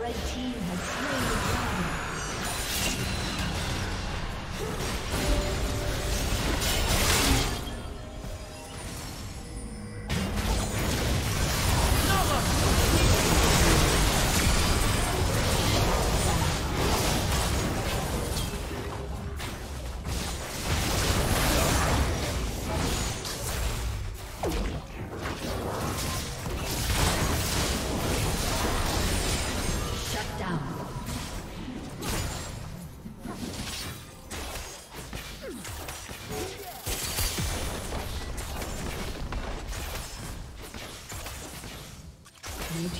Red team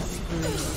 Killing spree.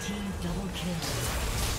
Team double kill.